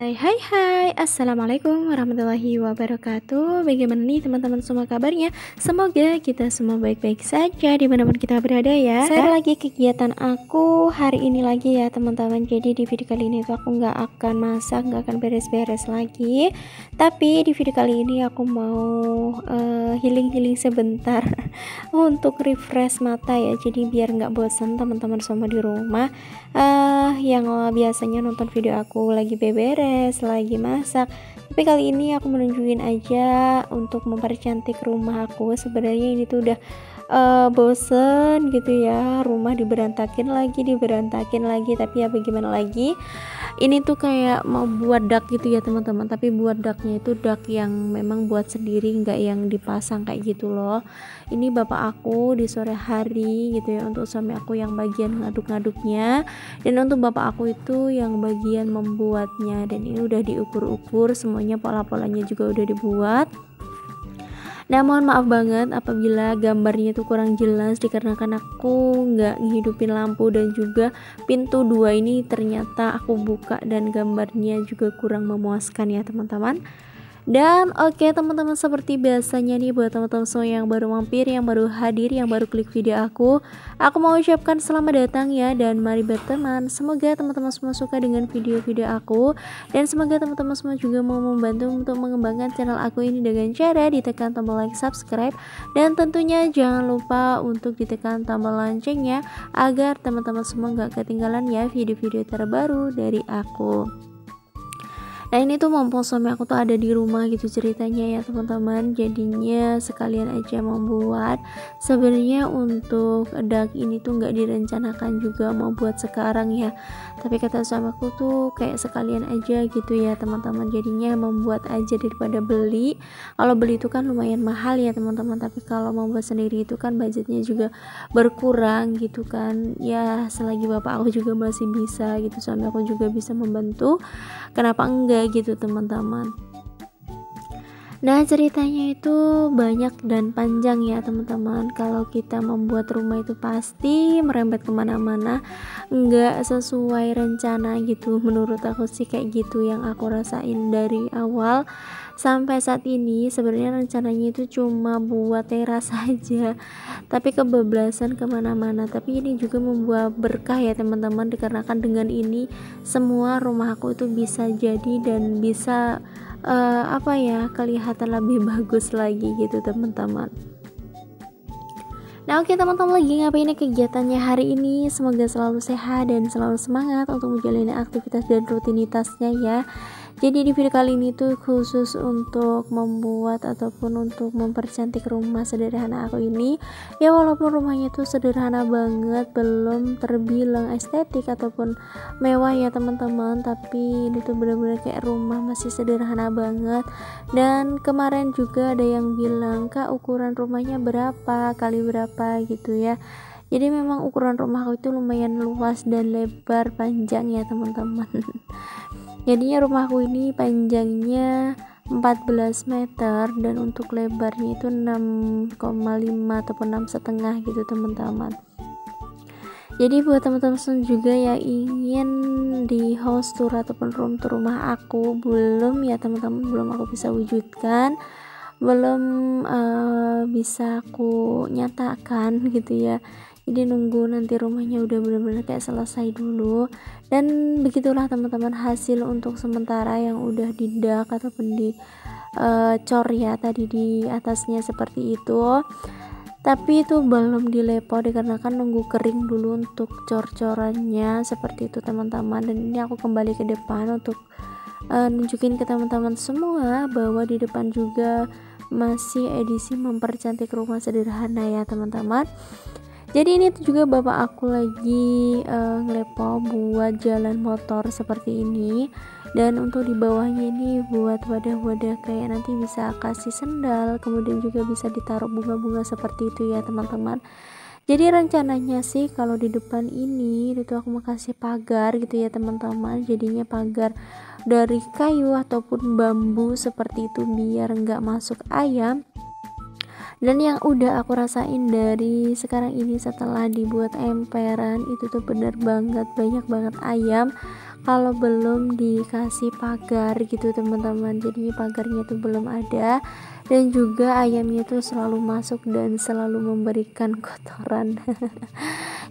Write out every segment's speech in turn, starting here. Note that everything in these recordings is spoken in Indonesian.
Hai hai hai. Assalamualaikum warahmatullahi wabarakatuh. Bagaimana nih teman-teman semua kabarnya? Semoga kita semua baik-baik saja Di mana pun kita berada ya. Saya lagi kegiatan aku hari ini lagi ya teman-teman. Jadi di video kali ini tuh aku nggak akan masak nggak akan beres-beres lagi. Tapi di video kali ini aku mau eh, healing-healing uh, sebentar Untuk refresh mata ya. Jadi biar nggak bosan teman-teman semua di rumah uh, Yang biasanya nonton video aku lagi beberes beres lagi masak. Tapi kali ini aku menunjukin aja untuk mempercantik rumah aku. Sebenarnya ini tuh udah uh, bosen gitu ya. Rumah diberantakin lagi diberantakin lagi. Tapi ya bagaimana lagi ini tuh kayak mau buat dak gitu ya teman-teman. Tapi buat daknya itu dak yang memang buat sendiri nggak yang dipasang kayak gitu loh. Ini bapak aku di sore hari gitu ya untuk suami aku yang bagian ngaduk-ngaduknya. Dan untuk bapak aku itu yang bagian membuatnya. Dan ini udah diukur-ukur semuanya pola-polanya juga udah dibuat Nah mohon maaf banget apabila gambarnya itu kurang jelas dikarenakan aku nggak ngehidupin lampu dan juga pintu dua ini ternyata aku buka dan gambarnya juga kurang memuaskan ya teman-teman. Dan oke okay, teman-teman seperti biasanya nih buat teman-teman semua yang baru mampir, yang baru hadir, yang baru klik video aku, aku mau ucapkan selamat datang ya dan mari berteman. Semoga teman-teman semua suka dengan video-video aku dan semoga teman-teman semua juga mau membantu untuk mengembangkan channel aku ini dengan cara ditekan tombol like, subscribe dan tentunya jangan lupa untuk ditekan tombol loncengnya agar teman-teman semua gak ketinggalan ya video-video terbaru dari aku. Nah ini tuh mumpung suami aku tuh ada di rumah gitu ceritanya ya teman-teman. Jadinya sekalian aja membuat. Sebenarnya untuk dak ini tuh nggak direncanakan juga mau buat sekarang ya. Tapi kata suami aku tuh kayak sekalian aja gitu ya teman-teman. Jadinya membuat aja daripada beli. Kalau beli itu kan lumayan mahal ya teman-teman. Tapi kalau membuat sendiri itu kan budgetnya juga berkurang gitu kan. Ya selagi bapak aku juga masih bisa gitu Suami aku juga bisa membantu. Kenapa enggak gitu teman-teman Nah ceritanya itu banyak dan panjang ya teman-teman. Kalau kita membuat rumah itu pasti merembet ke mana-mana Nggak sesuai rencana gitu. Menurut aku sih kayak gitu yang aku rasain dari awal. Sampai saat ini sebenarnya rencananya itu cuma buat teras saja Tapi kebablasan ke mana-mana. Tapi ini juga membuat berkah ya teman-teman Dikarenakan dengan ini semua rumah aku itu bisa jadi dan bisa uh, apa ya kelihatan lebih bagus lagi gitu teman-teman. Nah oke okay, teman-teman lagi ngapain kegiatannya hari ini? Semoga selalu sehat dan selalu semangat untuk menjalani aktivitas dan rutinitasnya ya jadi di video kali ini tuh khusus untuk membuat ataupun untuk mempercantik rumah sederhana aku ini. Ya walaupun rumahnya tuh sederhana banget belum terbilang estetik ataupun mewah ya teman-teman. Tapi ini tuh bener-bener kayak rumah masih sederhana banget. Dan kemarin juga ada yang bilang kak ukuran rumahnya berapa? Kali berapa? gitu ya. Jadi memang ukuran rumah aku itu lumayan luas dan lebar panjang ya teman-teman jadinya rumahku ini panjangnya 14 meter dan untuk lebarnya itu 6,5 ataupun 6 setengah gitu teman-teman. Jadi buat teman-teman juga yang ingin di house tour ataupun room tour rumah aku belum ya teman-teman belum aku bisa wujudkan belum uh, bisa aku nyatakan gitu ya jadi nunggu nanti rumahnya udah bener-bener kayak selesai dulu. Dan begitulah teman-teman hasil untuk sementara yang udah didak ataupun di uh, cor ya tadi di atasnya seperti itu. Tapi itu belum dilepo dikarenakan nunggu kering dulu untuk cor-corannya seperti itu teman-teman. Dan ini aku kembali ke depan untuk uh, nunjukin ke teman-teman semua bahwa di depan juga masih edisi mempercantik rumah sederhana ya teman-teman jadi ini juga bapak aku lagi uh, ngelepo buat jalan motor seperti ini. Dan untuk di bawahnya ini buat wadah-wadah kayak nanti bisa kasih sendal kemudian juga bisa ditaruh bunga-bunga seperti itu ya teman-teman. Jadi rencananya sih kalau di depan ini itu aku mau kasih pagar gitu ya teman-teman. Jadinya pagar dari kayu ataupun bambu seperti itu biar nggak masuk ayam dan yang udah aku rasain dari sekarang ini setelah dibuat emperan itu tuh bener banget banyak banget ayam. Kalau belum dikasih pagar gitu teman-teman. Jadi pagarnya itu belum ada. Dan juga ayamnya tuh selalu masuk dan selalu memberikan kotoran.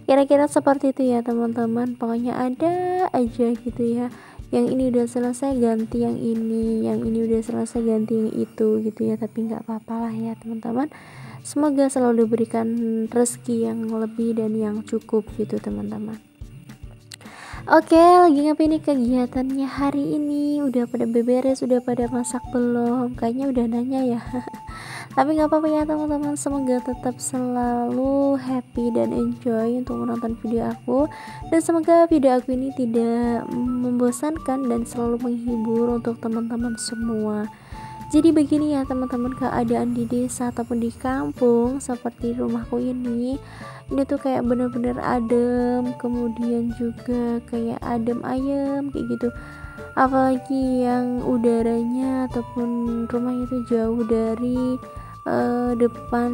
Kira-kira seperti itu ya teman-teman. Pokoknya ada aja gitu ya yang ini udah selesai ganti yang ini yang ini udah selesai ganti yang itu gitu ya tapi nggak apa-apa lah ya teman-teman semoga selalu diberikan rezeki yang lebih dan yang cukup gitu teman-teman Oke, lagi ngapain nih kegiatannya hari ini? Udah pada beberes, udah pada masak belum? Kayaknya udah nanya ya. Tapi nggak apa-apa ya teman-teman, semoga tetap selalu happy dan enjoy untuk menonton video aku. Dan semoga video aku ini tidak membosankan dan selalu menghibur untuk teman-teman semua. Jadi begini ya teman-teman keadaan di desa ataupun di kampung seperti rumahku ini ini tuh kayak bener-bener adem kemudian juga kayak adem ayem kayak gitu apalagi yang udaranya ataupun rumahnya itu jauh dari uh, depan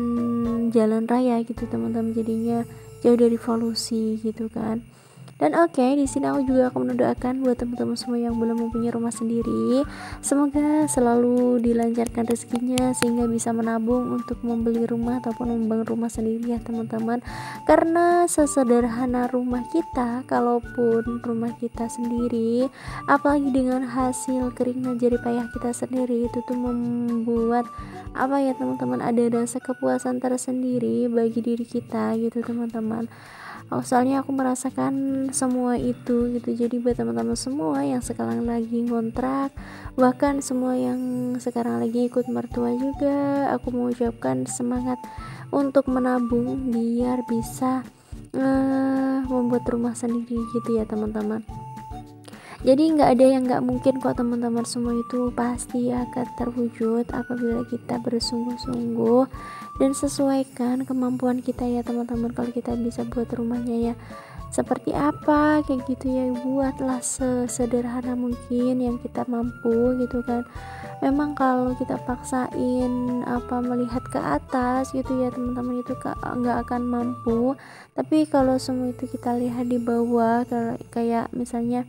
jalan raya gitu teman-teman. Jadinya jauh dari polusi gitu kan dan oke, okay, di sini aku juga akan mendoakan buat teman-teman semua yang belum mempunyai rumah sendiri, semoga selalu dilancarkan rezekinya sehingga bisa menabung untuk membeli rumah ataupun membangun rumah sendiri ya teman-teman. Karena sesederhana rumah kita, kalaupun rumah kita sendiri, apalagi dengan hasil keringat jari payah kita sendiri itu tuh membuat apa ya teman-teman ada rasa kepuasan tersendiri bagi diri kita gitu teman-teman soalnya aku merasakan semua itu gitu. Jadi buat teman-teman semua yang sekarang lagi ngontrak bahkan semua yang sekarang lagi ikut mertua juga aku mengucapkan semangat untuk menabung biar bisa uh, membuat rumah sendiri gitu ya teman-teman. Jadi nggak ada yang nggak mungkin kok teman-teman semua itu pasti akan terwujud apabila kita bersungguh-sungguh dan sesuaikan kemampuan kita ya teman-teman kalau kita bisa buat rumahnya ya. Seperti apa kayak gitu ya buatlah sesederhana mungkin yang kita mampu gitu kan. Memang kalau kita paksain apa melihat ke atas gitu ya teman-teman itu nggak akan mampu. Tapi kalau semua itu kita lihat di bawah kayak misalnya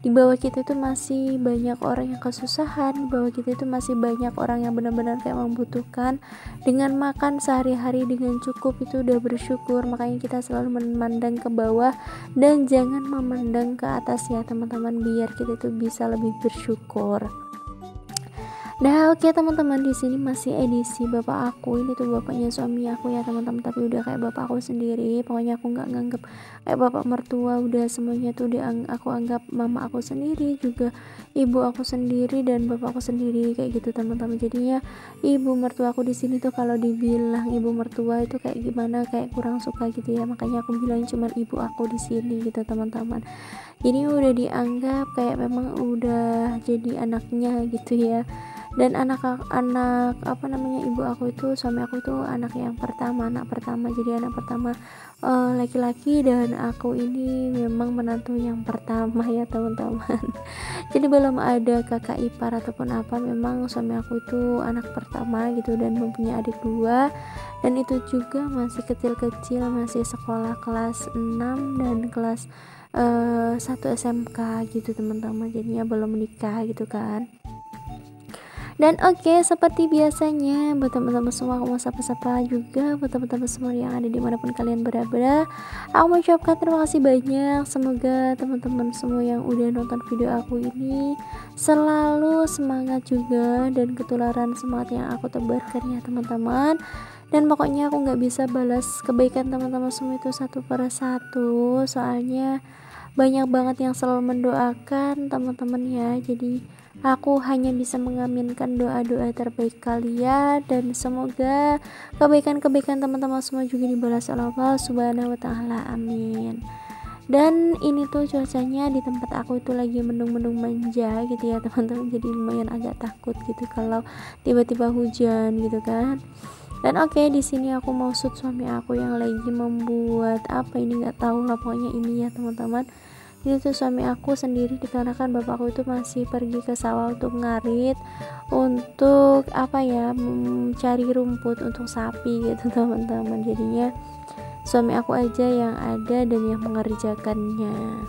di bawah kita itu masih banyak orang yang kesusahan di bawah kita itu masih banyak orang yang benar-benar kayak membutuhkan. Dengan makan sehari-hari dengan cukup itu udah bersyukur makanya kita selalu memandang ke bawah dan jangan memandang ke atas ya teman-teman biar kita itu bisa lebih bersyukur Nah oke okay, teman-teman. Di sini masih edisi bapak aku. Ini tuh bapaknya suami aku ya teman-teman. Tapi udah kayak bapak aku sendiri. Pokoknya aku nggak nganggep kayak bapak mertua. Udah semuanya tuh dia aku anggap mama aku sendiri juga ibu aku sendiri dan bapak aku sendiri. Kayak gitu teman-teman. Jadinya ibu mertua aku di sini tuh kalau dibilang ibu mertua itu kayak gimana kayak kurang suka gitu ya. Makanya aku bilang cuma ibu aku di sini gitu teman-teman. Ini udah dianggap kayak memang udah jadi anaknya gitu ya dan anak-anak apa namanya ibu aku itu suami aku itu anak yang pertama anak pertama. Jadi anak pertama eh, laki-laki uh, dan aku ini memang menantu yang pertama ya teman-teman. Jadi belum ada kakak ipar ataupun apa memang suami aku itu anak pertama gitu dan mempunyai adik dua. Dan itu juga masih kecil-kecil masih sekolah kelas 6 dan kelas uh, eh, 1 SMK gitu teman-teman. Jadinya belum menikah gitu kan dan oke okay, seperti biasanya buat teman-teman semua aku mau sapa-sapa juga buat teman-teman semua yang ada di mana pun kalian berada. Aku mau ucapkan terima kasih banyak. Semoga teman-teman semua yang udah nonton video aku ini selalu semangat juga dan ketularan semangat yang aku tebarkan ya teman-teman. Dan pokoknya aku nggak bisa balas kebaikan teman-teman semua itu satu per satu. Soalnya banyak banget yang selalu mendoakan teman-teman ya. Jadi Aku hanya bisa mengaminkan doa-doa terbaik kalian dan semoga kebaikan-kebaikan teman-teman semua juga dibalas oleh Allah Subhanahu wa taala. Amin. Dan ini tuh cuacanya di tempat aku itu lagi mendung-mendung manja gitu ya teman-teman jadi lumayan agak takut gitu kalau tiba-tiba hujan gitu kan dan oke okay, di sini aku mau shoot suami aku yang lagi membuat apa ini nggak tahu lah pokoknya ini ya teman-teman itu suami aku sendiri dikarenakan bapakku itu masih pergi ke sawah untuk ngarit untuk apa ya mencari rumput untuk sapi gitu teman-teman. Jadinya suami aku aja yang ada dan yang mengerjakannya.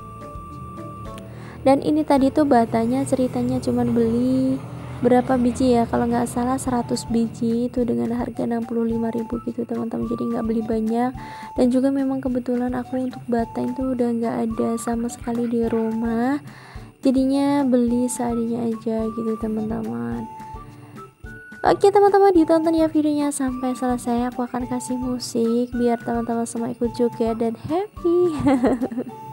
Dan ini tadi tuh batanya ceritanya cuman beli berapa biji ya? Kalau nggak salah 100 biji itu dengan harga 65.000 gitu teman-teman. Jadi nggak beli banyak. Dan juga memang kebetulan aku untuk bata itu udah nggak ada sama sekali di rumah. Jadinya beli seadanya aja gitu teman-teman. Oke teman-teman ditonton ya videonya sampai selesai. Aku akan kasih musik biar teman-teman semua ikut juga dan happy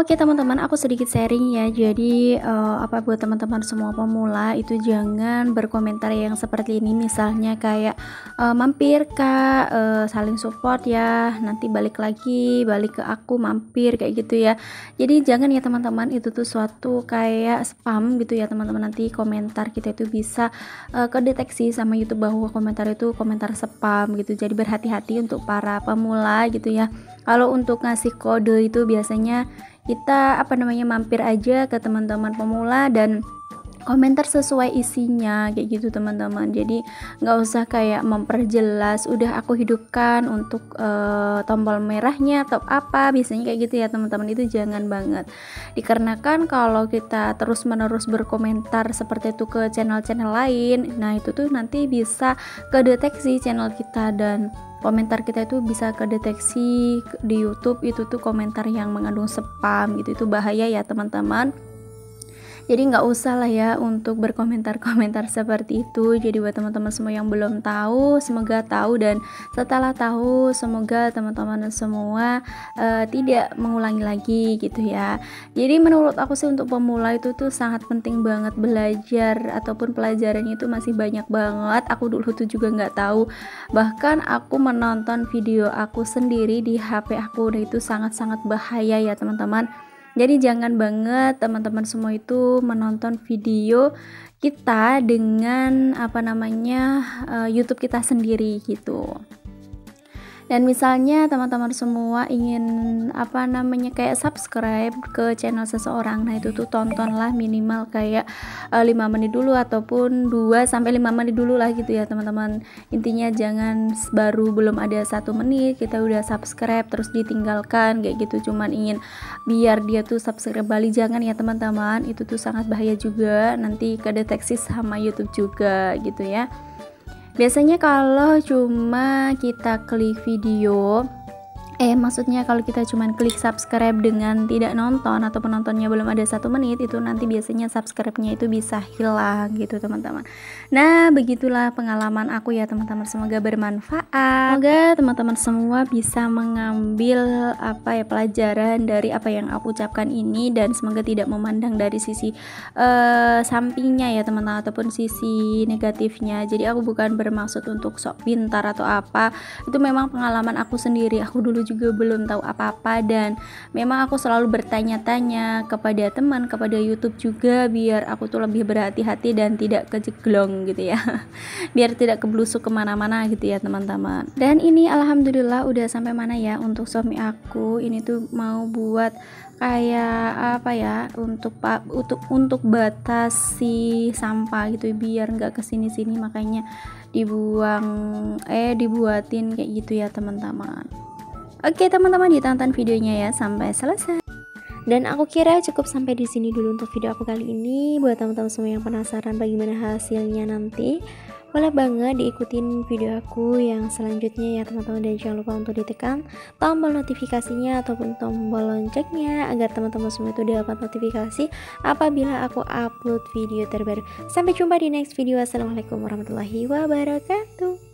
Oke teman-teman, aku sedikit sharing ya. Jadi uh, apa buat teman-teman semua pemula itu jangan berkomentar yang seperti ini. Misalnya kayak uh, mampir kak, uh, saling support ya. Nanti balik lagi, balik ke aku mampir kayak gitu ya. Jadi jangan ya teman-teman, itu tuh suatu kayak spam gitu ya teman-teman. Nanti komentar kita itu bisa uh, kedeteksi sama YouTube bahwa komentar itu komentar spam gitu. Jadi berhati-hati untuk para pemula gitu ya. Kalau untuk ngasih kode itu biasanya kita apa namanya mampir aja ke teman-teman pemula dan komentar sesuai isinya kayak gitu teman-teman. Jadi nggak usah kayak memperjelas udah aku hidupkan untuk uh, tombol merahnya atau apa. Biasanya kayak gitu ya teman-teman. Itu jangan banget. Dikarenakan kalau kita terus menerus berkomentar seperti itu ke channel-channel lain nah itu tuh nanti bisa kedeteksi channel kita dan komentar kita itu bisa kedeteksi di YouTube itu tuh komentar yang mengandung spam gitu. Itu bahaya ya teman-teman jadi nggak usah lah ya untuk berkomentar-komentar seperti itu. Jadi buat teman-teman semua yang belum tahu semoga tahu dan setelah tahu semoga teman-teman semua uh, tidak mengulangi lagi gitu ya. Jadi menurut aku sih untuk pemula itu tuh sangat penting banget belajar ataupun pelajarannya itu masih banyak banget. Aku dulu tuh juga nggak tahu. Bahkan aku menonton video aku sendiri di HP aku nah itu sangat-sangat bahaya ya teman-teman jadi jangan banget teman-teman semua itu menonton video kita dengan apa namanya uh, YouTube kita sendiri gitu dan misalnya teman-teman semua ingin apa namanya kayak subscribe ke channel seseorang nah itu tuh tontonlah minimal kayak uh, eh, 5 menit dulu ataupun 2 sampai 5 menit dulu lah gitu ya teman-teman. Intinya jangan baru belum ada satu menit kita udah subscribe terus ditinggalkan kayak gitu. Cuman ingin biar dia tuh subscribe balik jangan ya teman-teman. Itu tuh sangat bahaya juga nanti kedeteksi sama YouTube juga gitu ya biasanya kalau cuma kita klik video eh maksudnya kalau kita cuma klik subscribe dengan tidak nonton atau penontonnya belum ada satu menit itu nanti biasanya subscribe-nya itu bisa hilang gitu teman-teman. Nah begitulah pengalaman aku ya teman-teman. Semoga bermanfaat. Semoga teman-teman semua bisa mengambil apa ya pelajaran dari apa yang aku ucapkan ini dan semoga tidak memandang dari sisi uh, sampingnya ya teman-teman ataupun sisi negatifnya. Jadi aku bukan bermaksud untuk sok pintar atau apa. Itu memang pengalaman aku sendiri. Aku dulu juga belum tahu apa-apa dan memang aku selalu bertanya-tanya kepada teman kepada YouTube juga biar aku tuh lebih berhati-hati dan tidak kejeglong gitu ya. Biar tidak keblusuk ke mana-mana gitu ya teman-teman. Dan ini alhamdulillah udah sampai mana ya untuk suami aku. Ini tuh mau buat kayak apa ya untuk pak untuk untuk batasi sampah gitu biar nggak ke sini sini makanya dibuang eh dibuatin kayak gitu ya teman-teman Oke teman-teman ditonton videonya ya. Sampai selesai. Dan aku kira cukup sampai di sini dulu untuk video aku kali ini. Buat teman-teman semua yang penasaran bagaimana hasilnya nanti, boleh banget diikutin video aku yang selanjutnya ya teman-teman. Dan jangan lupa untuk ditekan tombol notifikasinya ataupun tombol loncengnya agar teman-teman semua itu dapat notifikasi apabila aku upload video terbaru. Sampai jumpa di next video. Assalamualaikum warahmatullahi wabarakatuh